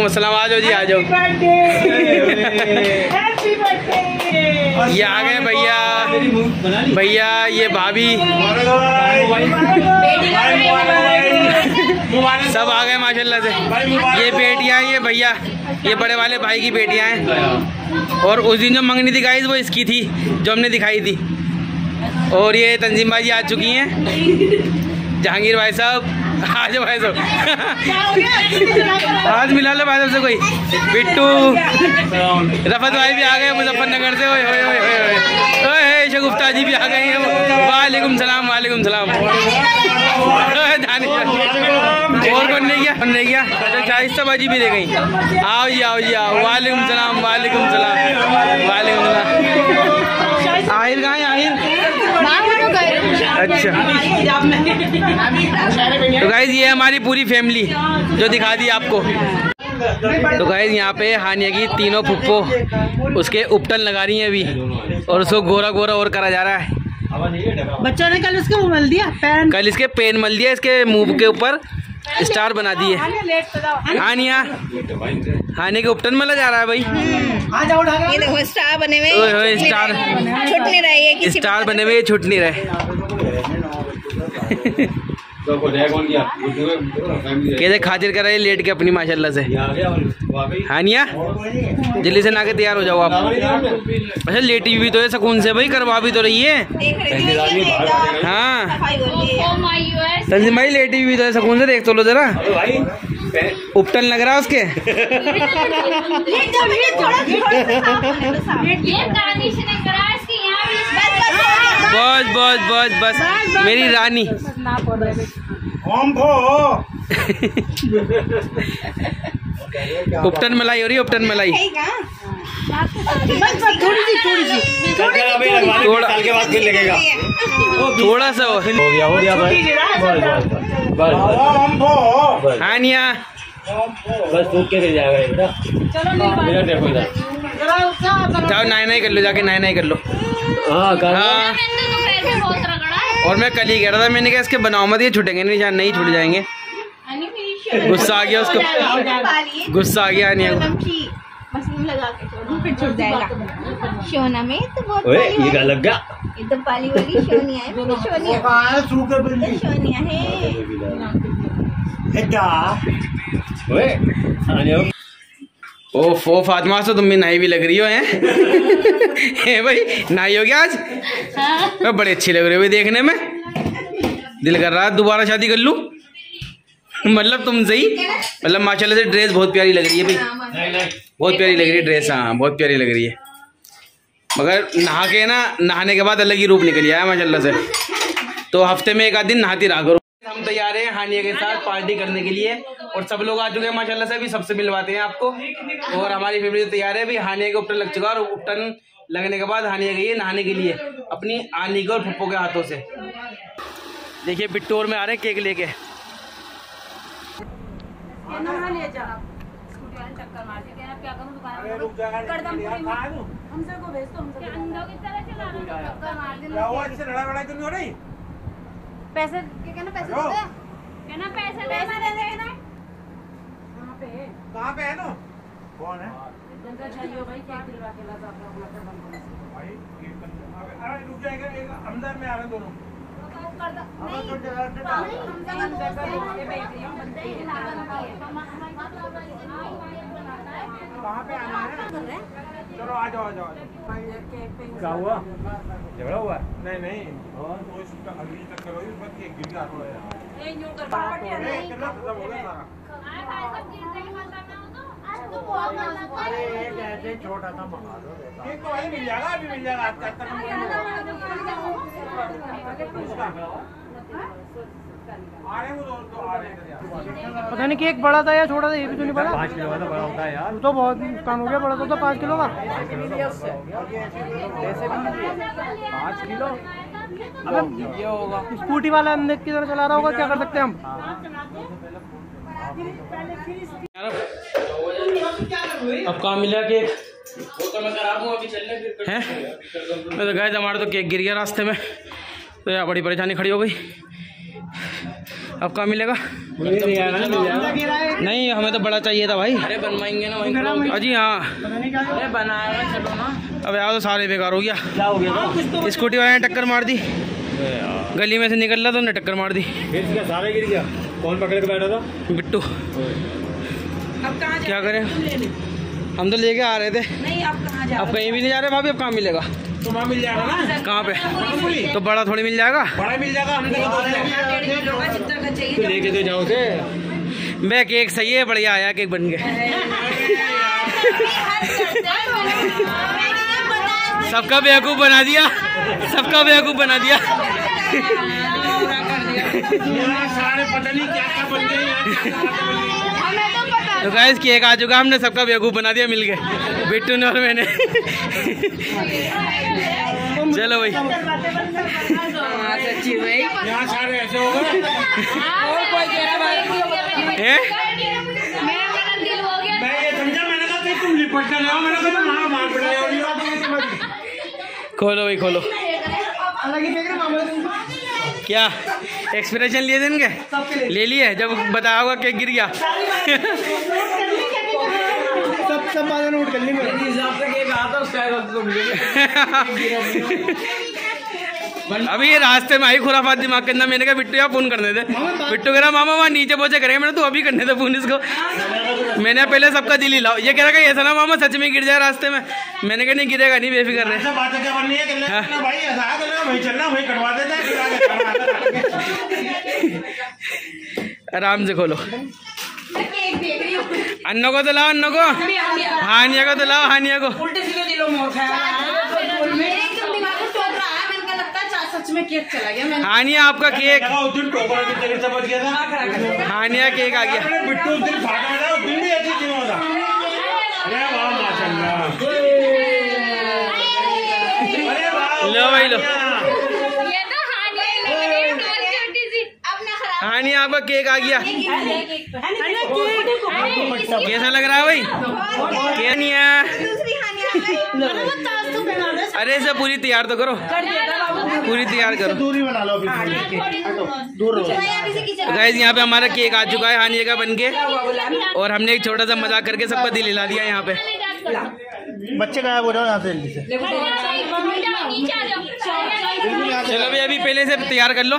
वालेकुम अस्सलाम आ जाओ जी आ जाओ। ये आ गए भैया। भैया ये भाभी। सब आ गए माशाल्लाह से। ये बेटियाँ ये भैया। ये बड़े वाले भाई की बेटियाँ हैं। और उस दिन जो मंगनी दिखाई थी वो इसकी थी जो हमने दिखाई थी। और ये तंजीम भाई आ चुकी हैं। जहांगीर भाई साहब आ जाओ भाई साहब आज मिला लो भाई साहब से कोई। बिट्टू। रफत भाई भी आ गए मुजफ्फरनगर से। ओए ओए ओए ओए शगुफ्ता जी भी आ गए हैं। वालेकुम सलाम वालेकुम सलाम। और कौन नहीं गया? कौन नहीं गया? अच्छा शाइस्ता बाजी भी दे गई। आओ जी आओ जी आओ। वालेकुम सलाम वालेकुम सलाम। वालेकुम सलाम आहिर कहाँ है आहिर अच्छा। तो गाइज़ ये हमारी पूरी फैमिली जो दिखा दी आपको। तो गाइज़ यहाँ पे हानिया की तीनों फुप्पो उसके उपटन लगा रही हैं अभी और उसको गोरा गोरा और करा जा रहा है। बच्चों ने कल उसको मल दिया पैन। कल इसके पेन मल दिया इसके मुँह के ऊपर स्टार बना दिए। हानिया हानिया। के उपटन मला जा रहा है भाई। ये देखो स्टार बने हुए स्टार छुट नहीं रही है स्टार बने हुए छूट नहीं रहे। कैसे खातिर कर रहे हैं लेट के अपनी माशाल्लाह से? हानिया जल्दी से ना के तैयार हो जाओ आप। अच्छा लेटी भी तो है सुकून से भाई करवा भी तो रही है। देख रही है तंजीम भाई लेटी भी तो है सुकून से देख तो लो जरा। उपटन लग रहा है उसके। बस बस बस बस। मेरी रानी। उपटन मलाई हो रही उपटन मलाई। थोड़ी सी थोड़ी सी थोड़ा के बाद फिर लगेगा थोड़ा सा हो। हो गया हो गया बस बस बस। हानिया बस। सूख के फिर जाएगा बेटा मिनट देखो इधर। जाओ नाई नाई कर लो जाके नाई नाई कर लो। हाँ कर हाँ। और मैं कल ही कह रहा था मैंने कहा इसके बनाओ मत ये छूटेंगे नहीं जान नहीं छूट जाएँगे। गुस्सा आ गया उसको। गुस्सा आ गया हानिया को मशरूम लगा के फिर छूट जाएगा। शोना में तो बहुत ओए ये क्या लग गया। एकदम पाली वाली शोनिया है मेरी शोनिया। ये शोनिया है। ओए आने हो। ओफ ओ फातिमा से तुम भी नाई भी लग रही हो हैं? हैं भाई नाई हो गया आज मैं बड़े अच्छी लग रही हो भाई देखने में। दिल कर रहा है दोबारा शादी कर लूँ? मतलब तुम सही? मतलब माशाल्लाह से ड्रेस बहुत प्यारी लग रही है भाई। नहीं नहीं। बहुत प्यारी लग रही है ड्रेस हाँ बहुत प्यारी लग रही है। मगर नहा के ना नहाने के बाद अलग ही रूप निकल आया माशाल्लाह से। तो हफ़्ते में एक आध दिन नहाती रहा करो। हम तैयार हैं हानिया के साथ पार्टी करने के लिए। और सब लोग आ चुके हैं माशाल्लाह से अभी सबसे मिलवाते हैं आपको। और हमारी फैमिली तैयार है अभी हानिया के उपटन लग चुका है और उपटन लगने के बाद हानिया गई है नहाने के लिए अपनी आनी के और पप्पो के हाथों से। देखिए बिट्टोर में आ रहे हैं केक लेके। पैसे क्या कहना पैसे दे दे कहना पैसे दे दे। देना कहाँ पे है? कहाँ पे है ना? कौन है? भाई क्या दिलवा के लाता अपना मटर बनवा भाई ये बंदा- अरे रुक जाएगा एक अंदर में आ रहे हैं दोनों पे आना है। चलो आ जाओ आ जाओ क्या हुआ? झगड़ा हुआ? नहीं नहीं। तो इसका अगली तक करो इस बात केक गिर गया। तो यार ए, कितना खत्म हो गया सारा? अरे एक ऐसे छोटा सा मंगा दो केक तो वही मिल जाएगा अभी मिल जाएगा आज तक आ हैं तो हैं पता नहीं केक बड़ा था या छोटा था ये भी तो नहीं पता। पाँच किलो वाला बड़ा होता है यार। तो बहुत नुकसान हो गया बड़ा तो था पाँच किलो का पाँच किलो? अबे ये होगा स्कूटी वाला अंदर की तरह चला रहा होगा क्या कर सकते हैं हम? अब कहाँ मिला केक? हैं मैं तो गए थे हमारा तो केक गिर गया रास्ते में। तो यार बड़ी परेशानी खड़ी हो गई। अब कहाँ मिलेगा? नहीं हमें तो बड़ा चाहिए था भाई। अरे बनवाएँगे ना वहीं अजी हाँ। अरे बनाएगा चलो ना। अब यार तो सारे बेकार हो गया। क्या हो गया? था स्कूटी वाले ने टक्कर मार दी। गली में से निकल रहा तो उन्हें टक्कर मार दी। सारे गिर गया। कौन पकड़ के बैठा था? बिट्टू। क्या करें? हम तो लेके आ रहे थे। नहीं आप कहाँ जा अब कहीं भी नहीं जा रहे भाभी अब कहाँ मिलेगा? तो वहाँ मिल जाएगा ना? कहाँ पे? तो बड़ा थोड़ी मिल जाएगा? बड़ा मिल जाएगा हमने तो लेके तो जाओ मैं केक सही है बढ़िया आया केक बन गया। सबका बेवकूफ़ बना दिया सबका बेवकूफ़ बना दिया। सारे पता नहीं क्या क्या बन गए। तो गाइस केक आ चुका हमने सबका बेवकूफ़ बना दिया मिल गए। बिट्टू ने और मैंने। चलो भाई। खोलो भाई खोलो। क्या? एक्सप्रेशन लिए देंगे ले लिए? जब बताया होगा केक गिर गया। सब सब बातें नोट कर ली मैंने अभी ये रास्ते में आई खुराफात दिमाग के अंदर मैंने कहा बिट्टू यार फ़ोन करने दे। बिट्टू कह रहा मामा वहाँ नीचे पहुँचे करेंगे। मैंने तू अभी करने दे फ़ोन इसको। मैंने पहले सबका दिल ही लाओ। ये कह रहा कि ऐसा ना मामा सच में गिर जाए रास्ते में। मैंने कहा नहीं गिरेगा नहीं बेफिक्र रहे। है? हाँ। है है है। आराम से खोलो। अन्नो को तो लाओ अन्नो को हानिया को तो लाओ हानिया को सच में केक चला हानिया आपका केक। लगा उस दिन टोकरा की तरीके से बच गया था। हानिया केक आ गया। बिट्टू उस दिन फाटा था उस दिन भी ऐसी क्यों होता अरे वाह माशाल्लाह। लो भाई लो ये तो हानिया ही लग रही है डॉल छोटी सी खराब आपका केक आ गया। कैसा लग रहा है भाई? हानिया दूसरी हानिया अरे इसे पूरी तैयार तो करो। पूरी तैयार करो। दूरी बना लो दूर रहो। यहाँ पे हमारा केक आ चुका है हानिए का बन के और हमने एक छोटा सा मज़ाक करके सबका दिल हिला दिया यहाँ पे। बच्चे गायब हो जाओ यहाँ से जल्दी से। चलो भाई अभी पहले से तैयार कर लो।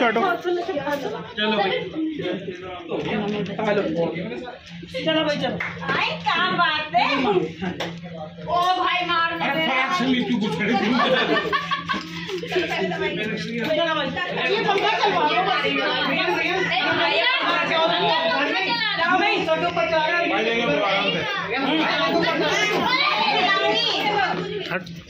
यहाँ से हटो बच्चों हटो ओ भाई मार मिट्टू को छेड़ भाई। लेंगे वो आराम से।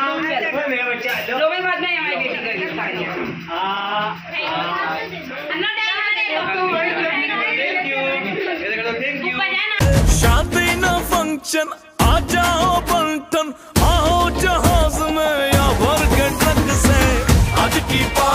शादी न फ़ंक्शन आ जाओ बंटन आओ जहाज़ में या भर के ट्रक से आज की पार्टी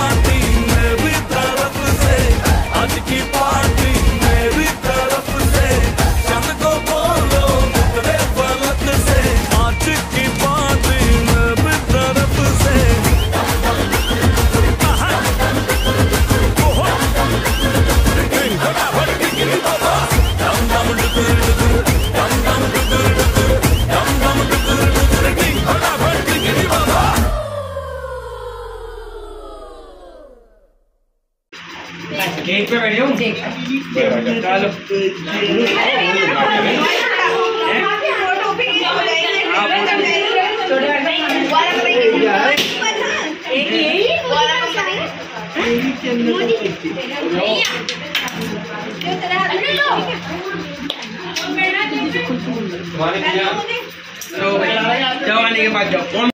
जवानी के पास जाओ। कौन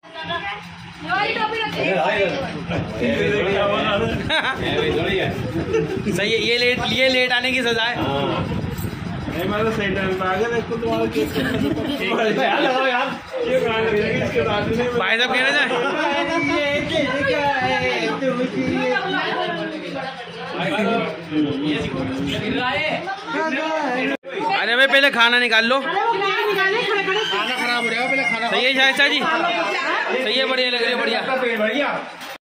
सही है ये लेट ये लेट आने की सजा है। नहीं मैं सही टाइम पे आ गया देखो तुम्हारा केस यार लगाओ यार। ये गाना इसके बाद में भाई साहब कहना जाए अरे भाई पहले खाना निकाल लो। खाना खराब हो रहा है पहले खाना सही है शायद जी? सही है बढ़िया लग रही है बढ़िया। बढ़िया।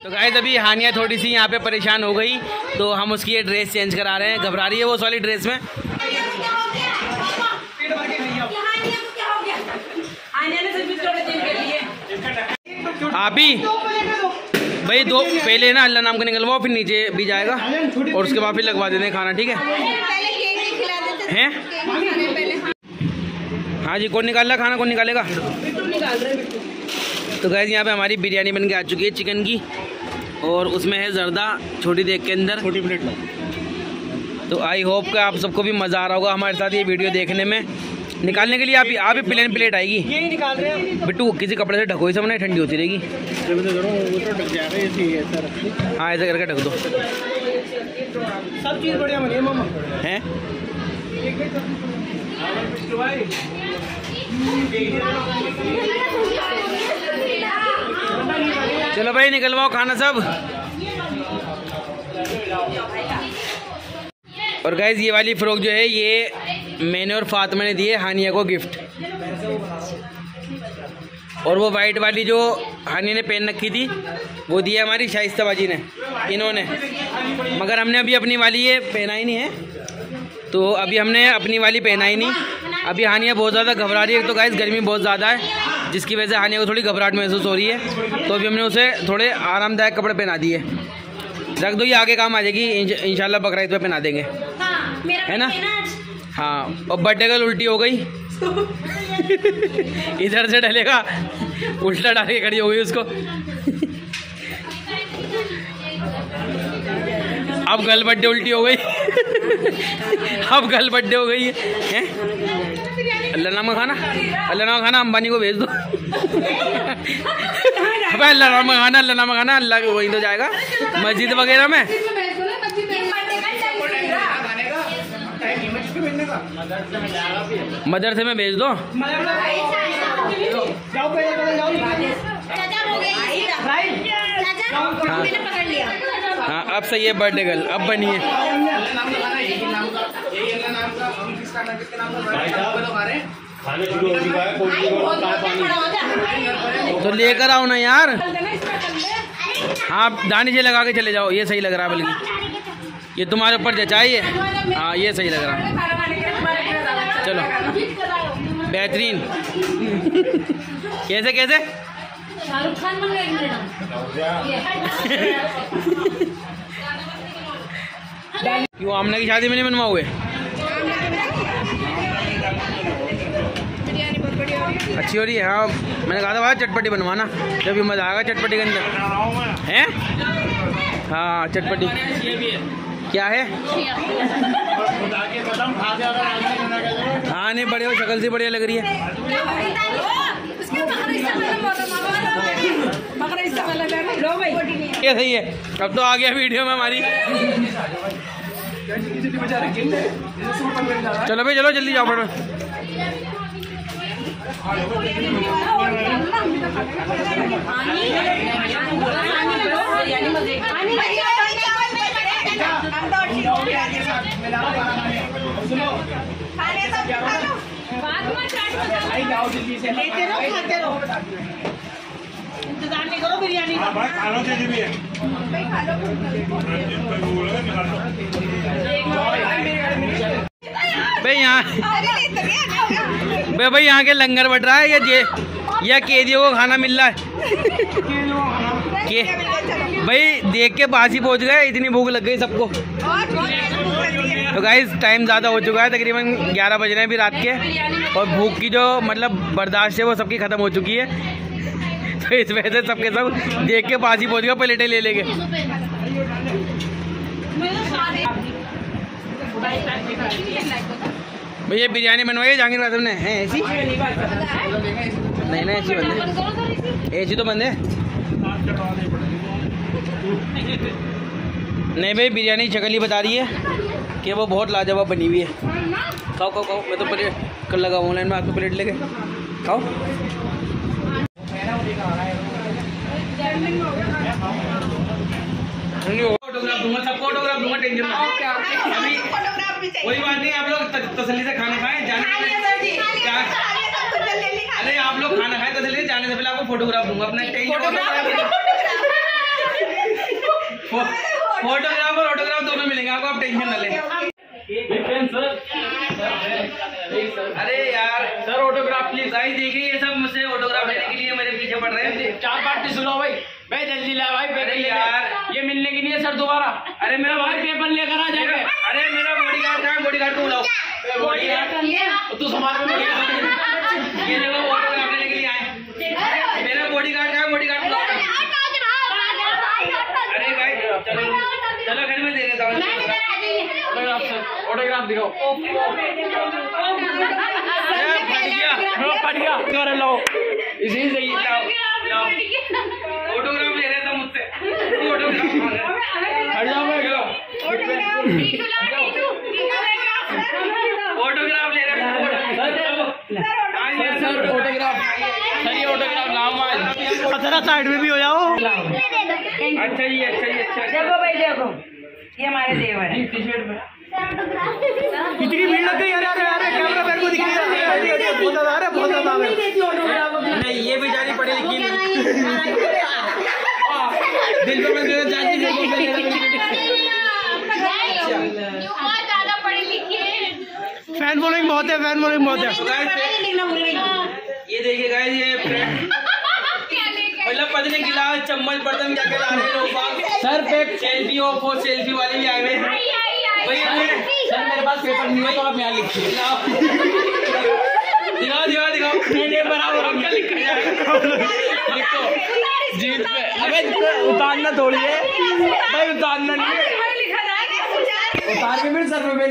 तो गाइस अभी हानिया थोड़ी सी यहाँ पे परेशान हो गई तो हम उसकी ये ड्रेस चेंज करा रहे हैं। घबरा रही है वो उस वाली ड्रेस में? ही भाई दो पहले ना अल्लाह नाम का निकलवाओ, फिर नीचे भी जाएगा, और उसके बाद फिर लगवा देते हैं खाना, ठीक है? हैं? हाँ जी, कौन निकाल रहा खाना? कौन निकालेगा? तो गैस यहाँ पे हमारी बिरयानी बन के आ चुकी है चिकन की। और उसमें है जर्दा छोटी देख के अंदर। छोटी प्लेट तो आई होप कि आप सबको भी मज़ा आ रहा होगा हमारे साथ ये वीडियो देखने में। निकालने के लिए आप आप ही प्लेन प्लेट आएगी। यही निकाल रहे हैं। बिट्टू किसी कपड़े से ढको ही सब नहीं ठंडी होती रहेगी। तो तो ही ऐसा करके ढक दो। सब चीज़ बढ़िया बनी है मामा। हैं? चलो भाई, निकलवाओ खाना सब। और गैस ये वाली फ्रॉक जो है, ये मैंने और फातिमा ने दी है, हानिया को गिफ्ट और वो वाइट वाली जो हानिया ने पहन रखी थी, वो दी है हमारी शाइस्ता बाजी ने, इन्होंने। मगर हमने अभी अपनी वाली ये पहना ही नहीं है। तो अभी हमने अपनी वाली पहना ही नहीं। अभी हानिया बहुत ज़्यादा घबरा रही है तो गाइस गर्मी बहुत ज़्यादा है। जिसकी वजह से आने को थोड़ी घबराहट महसूस हो रही है। तो अभी हमने उसे थोड़े आरामदायक कपड़े पहना दिए। रख दो ये आगे काम आ जाएगी। इंश- इंशाल्लाह बकरा पे पहना देंगे। है ना? हाँ और बर्थडे गर्ल उल्टी हो गई। इधर से डलेगा उल्टा डाल के खड़ी हो गई उसको। अब गल बर्थडे उल्टी हो गई। अब गल बर्थडे हो गई है। हैं? अल्लाह नामा खाना? अल्लाह नामा खाना, अंबानी को भेज दो। अबे अल्लाह नामा खाना, अल्लाह नामा खाना, अल्लाह को वहीं तो जाएगा। मस्जिद वगैरह में? मदरसे में भेज दो। हाँ अब सही है, बर्थडे गर्ल, अब बनी है। खाने शुरू हो चुका है कोई तो लेकर आओ ना यार। आप दानी से लगा के चले जाओ ये सही लग रहा है बल्कि ये तुम्हारे ऊपर जचाई है। हाँ ये सही लग रहा है। चलो। बेहतरीन। कैसे कैसे? शाहरुख खान बन गए क्यों आमना की शादी में नहीं बनवाओगे? अच्छी हो रही है हाँ। मैंने कहा था, भाई, चटपटी बनवाना। जब भी मज़ा आएगा चटपटी के अंदर। हैं? हाँ चटपटी। क्या है? हाँ नहीं बढ़िया शक्ल से बढ़िया लग रही है। ये सही है। अब तो आ गया वीडियो में हमारी। चलो भाई, चलो जल्दी जाओ फटो लेते रहो खाते रहो इंतज़ार नहीं करो बिरयानी का भी है। लो भाई यहाँ भाई भाई, यहाँ के लंगर बट रहा है ये जे या कैदियों को खाना मिल रहा है? के भाई, देख के ही पहुँच गए, इतनी भूख लग गई सबको। तो गाइज़ टाइम ज़्यादा हो चुका है, तकरीबन 11 बज रहे हैं अभी रात के, और भूख की जो मतलब बर्दाश्त है, वो सबकी ख़त्म हो चुकी है। तो इस वजह से सबके सब देख के पास ही पहुँच गए, प्लेटें ले लेके। भैया बिरयानी बनवाई है जहांगीर ने? है ऐसी? नहीं ना ऐसी बंद है ऐसी तो बंद नहीं भाई बिरयानी शक्ल ही बता रही है कि वो बहुत लाजवाब बनी हुई है। खाओ खाओ खाओ। मैं तो प्लेट कल लगा ऑनलाइन में आपको प्लेट लेके। खाओ। फोटोग्राफ दूँगा सबको फोटोग्राफ दूँगा टेंशन कोई बात नहीं आप लोग तसली तसल्ली से खाना खाएँ जाने से पहले- जा- अरे आप लोग खाना खाएँ तसल्ली से जाने से पहले आपको फोटोग्राफ दूँगा अपना टेंशन फोटोग्राफ और ऑटोग्राफ दोनों मिलेंगे आपको आप टेंशन न लें। अरे यार सर ऑटोग्राफ प्लीज़ आई देखिए ये सब मुझसे ऑटोग्राफ लेने के लिए मेरे पीछे पड़ रहे हैं। चार पार्टी सुनो भाई। भाई जल्दी ला भाई अरे यार। ये मिलने की नहीं है सर दोबारा। अरे मेरा भाई पेपर लेकर आ जाएँगे। अरे मेरा बॉडी गार्ड कहाँ बॉडी गार्ड को बुलाओ बॉडी गार्ड तू संभाल में ये देखो ऑटोग्राफ लेने के लिए आए। मेरा बॉडी गार्ड कहाँ बॉडी गार्ड बुलाओ। अरे भाई चलो। चलो घर में दे देता हूँ। ऑटोग्राफ सर ऑटोग्राफ दिखाओ। अरे, फट गया। फट गया। अरे लो इसी से ही लाओ लाओ ऑटोग्राफ ले रहे थे मुझसे। ऑटोग्राफ हट जाओ मैं गया ऑटोग्राफ ले रहे थे सर ऑटोग्राफ सर ये ऑटोग्राफ नाम आज जरा साइड में भी हो जाओ। अच्छा जी अच्छा जी अच्छा देखो भाई देखो। ये हमारे देवर है। इतनी भीड़ लग गई अरे अरे अरे कैमरा मैन को दिख रही। है अरे, अरे, अरे, बहुत ज़्यादा अरे बहुत ज़्यादा है। नहीं ये बेचारी पढ़ी लिखी नहीं दिल पे मैं जाती ज़्यादा पढ़ी लिखी है फ़ैन है। फ़ैन फॉलोइंग बहुत है ये देखिए गाइस ये फ्रेंड मतलब पता नहीं गिलास चम्मच बर्तन क्या क्या ला रहे हैं लोग सर पे सेल्फी और फोर सेल्फी वाले भी आए हुए हैं। भैया सर मेरे पास पेपर नहीं है तो आप यहाँ लिखिए। दिखाओ दिखाओ दिखाओ। नहीं बराबर। क्या लिख लिखो जीत पे। अबे उतारना थोड़ी है। भाई उतारना नहीं है। उतार के फिर सर पे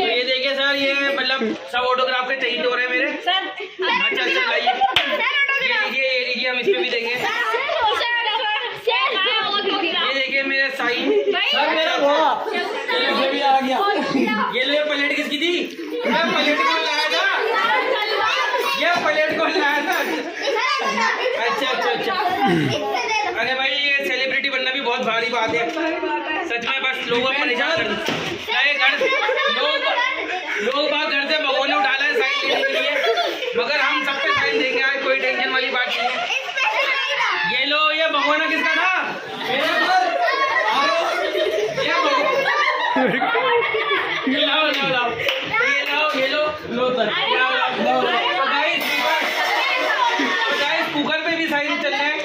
ये देखिए सर ये मतलब सब ऑटोग्राफ के चाहिए हो रहे हैं अच्छा अच्छा लाइए ये लीजिए ये लीजिए हम इस भी देंगे। ये देखिए मेरे साइन। सर मेरा घोड़ा ये भी आ गया। ये लो प्लेट किसकी थी? ये प्लेट कौन लाया था? ये प्लेट कौन लाया था? अच्छा अच्छा अच्छा। अरे भाई ये सेलिब्रिटी बनना भी बहुत भारी बात है। सच में बस लोगों को परेशान कर लोग बात घर से भगवान ने उठाला है साइन लेने के लिए। मगर हम सब पे साइन देंगे आज कोई टेंशन वाली बात नहीं है। ये लो, ये भगवान किसका था? लाओ तो तो कुकर पे भी साइन चल रहे हैं।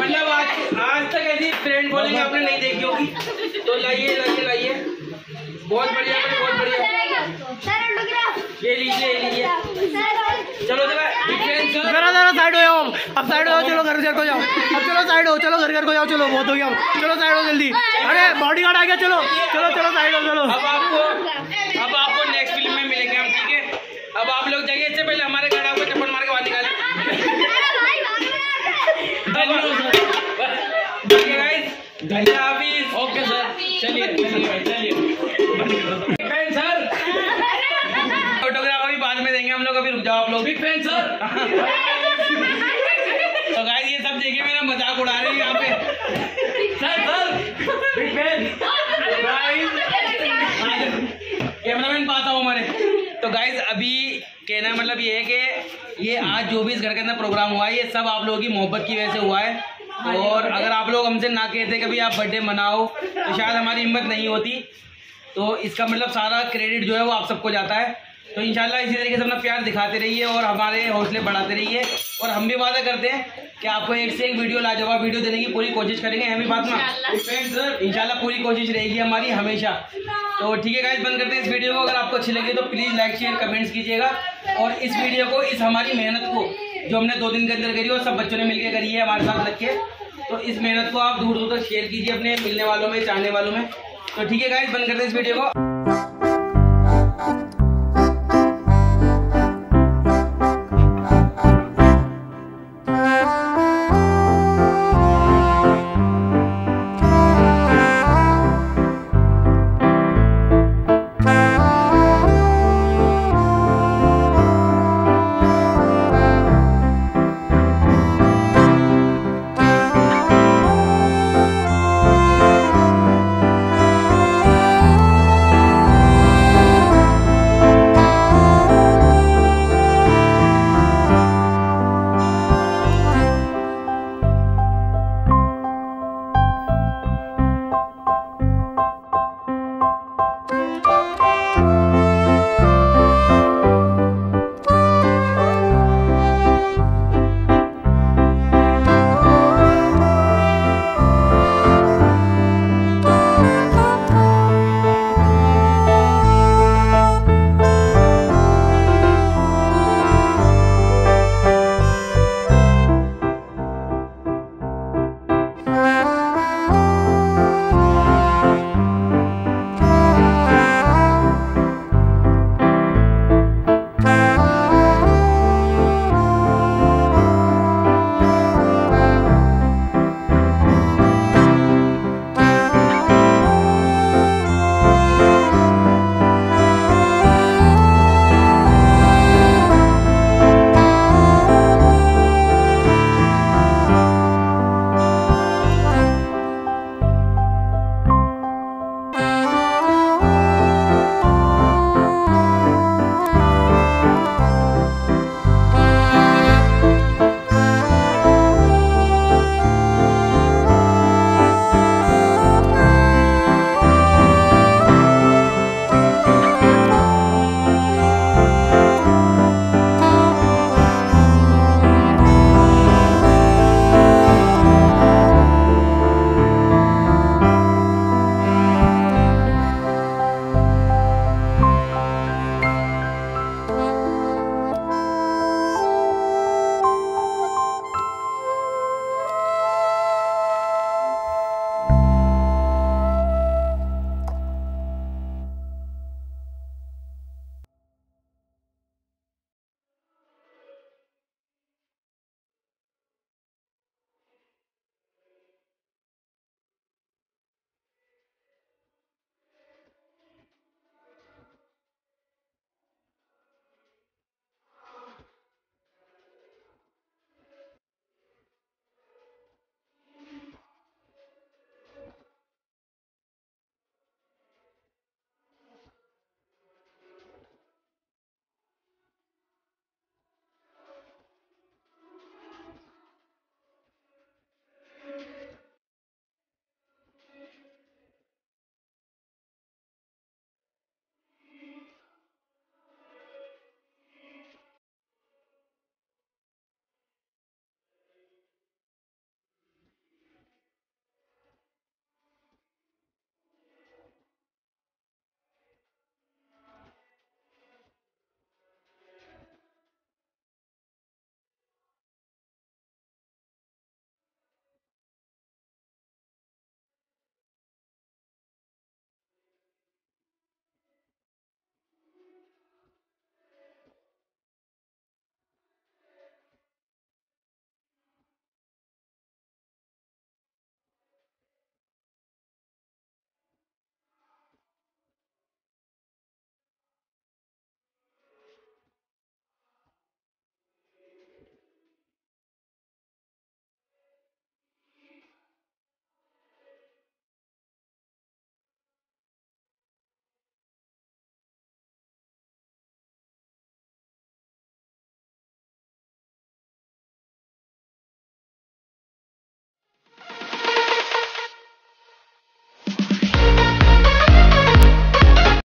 मतलब आज आज तक ऐसी बोलेंगे आपने नहीं देखी होगी। तो लाइए लाइए लाइए। बहुत बढ़िया बहुत बढ़िया। ये लीजिए ये लीजिए। चलो जरा जरा साइड हो जाओ अब साइड हो जाओ चलो घर घर को जाओ। अब चलो साइड हो चलो घर घर को जाओ चलो बहुत हो गया चलो साइड हो जल्दी। अरे बॉडी गार्ड आ गया चलो। चलो चलो साइड हो चलो। अब आपको अब आपको नेक्स्ट फ़िल्म में मिलेंगे हम ठीक है? अब आप लोग जाइए इससे पहले हमारे घर आपको हाफिज ओके सर चलिए चलिए। सर फोटोग्राफ अभी बाद में देंगे हम लोग अभी रुक जाओ आप लोग। बिग फ़ैन सर तो गाइस ये सब देखिए मेरा मज़ाक उड़ा रहे हैं यहाँ पे। Sir sir big fan cameraman पास आओ हमारे। तो गाइज़ अभी कहना मतलब ये है कि ये आज जो भी इस घर के अंदर प्रोग्राम हुआ है ये सब आप लोगों की मोहब्बत की वजह से हुआ है। और अगर आप लोग हमसे ना कहते कि भाई आप बर्थडे मनाओ तो शायद हमारी हिम्मत नहीं होती। तो इसका मतलब सारा क्रेडिट जो है वो आप सबको जाता है। तो इंशाल्लाह इसी तरीके से अपना प्यार दिखाते रहिए और हमारे हौसले बढ़ाते रहिए। और हम भी वादा करते हैं कि आपको एक से एक वीडियो लाजवाब वीडियो देने की पूरी कोशिश करेंगे। हमें बात में इंशाल्लाह। पूरी कोशिश रहेगी हमारी हमेशा। तो ठीक है गाइस बंद करते हैं इस वीडियो को। अगर आपको अच्छी लगी तो प्लीज़ लाइक शेयर कमेंट्स कीजिएगा। और इस वीडियो को इस हमारी मेहनत को जो हमने दो दिन के अंदर करी और सब बच्चों ने मिलकर करी है हमारे साथ लग के तो इस मेहनत को आप दूर दूर तक शेयर कीजिए अपने मिलने वालों में चाहने वालों में। तो ठीक है गाइस बंद करते हैं इस वीडियो को।